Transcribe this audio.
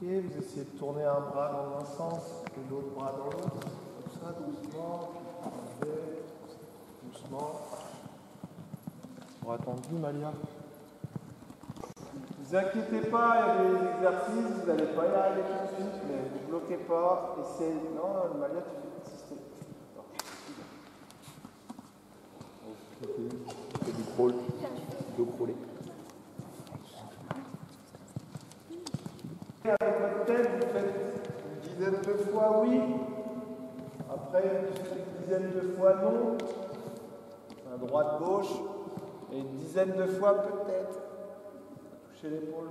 vous essayez de tourner un bras dans un sens et l'autre bras dans l'autre. Comme ça, doucement. Doucement. Bras tendu, Malia. Ne vous inquiétez pas, il y a des exercices, vous n'allez pas y arriver tout de suite, mais ne bloquez pas. Essayez. Non, Malia, tu fais insister. C'est du crawl, dos crawlé. Avec votre tête, vous faites une dizaine de fois oui. Après, une dizaine de fois non. Un droite-gauche. Et une dizaine de fois peut-être. Toucher l'épaule.